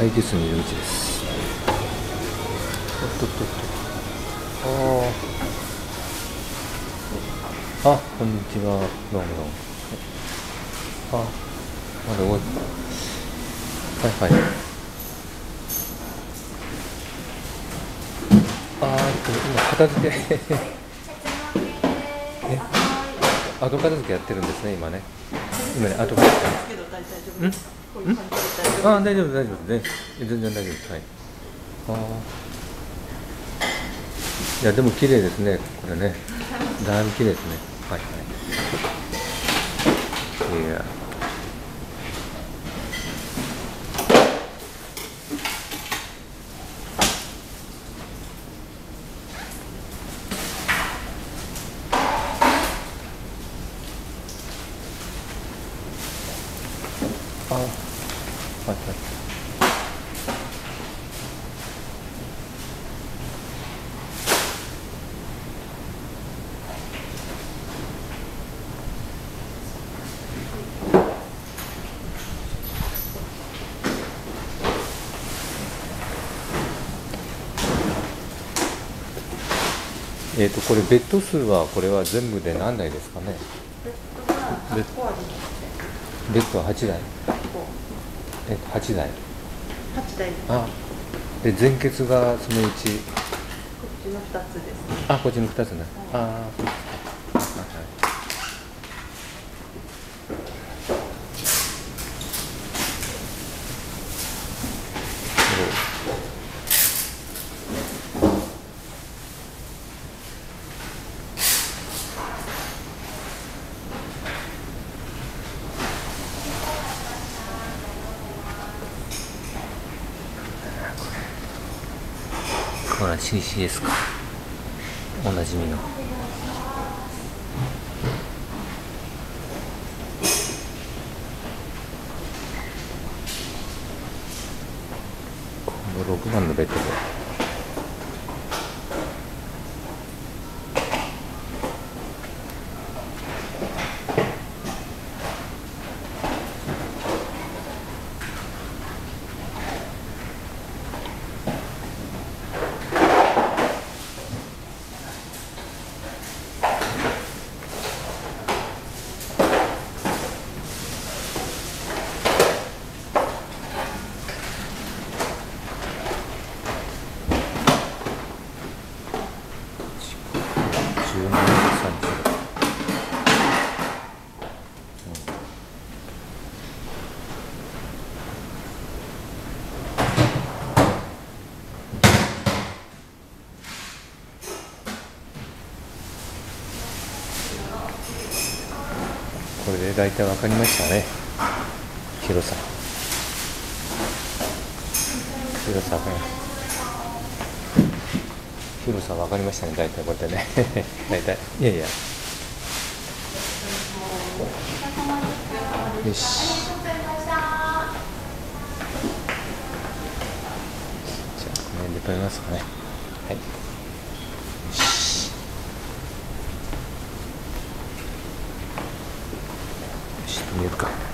会議室にいるうちです。おっとっとっとああこんにちは。どうもどうも。あまだ動いてはいはい。あーっと今片付け。え？後片付けやってるんですね今ね。今ね後片付け。けど大丈夫ん？あー大丈夫大丈夫。ね。全然大丈夫。ですはい。あー。いやでも綺麗ですね。これね。だいぶ綺麗ですね。はい。はいいや。あはいはいえっ、とこれベッド数はこれは全部で何台ですかね？ベッドがベッ8個ありますベッドは8台。ね8個えっ、と8台8台こあで前結がそのうちっちの2つですあこっちの2つね。ああそうですかはいはいほら CCS か。おなじみの。この6番のベッドで。17時30これで大体分かりましたね。広さ。広さ分かりました広さ分かりましたね大体こうやってね。大体。いやいや。よし。じゃあこの辺で止めますかね。はい。よし。よし止めるか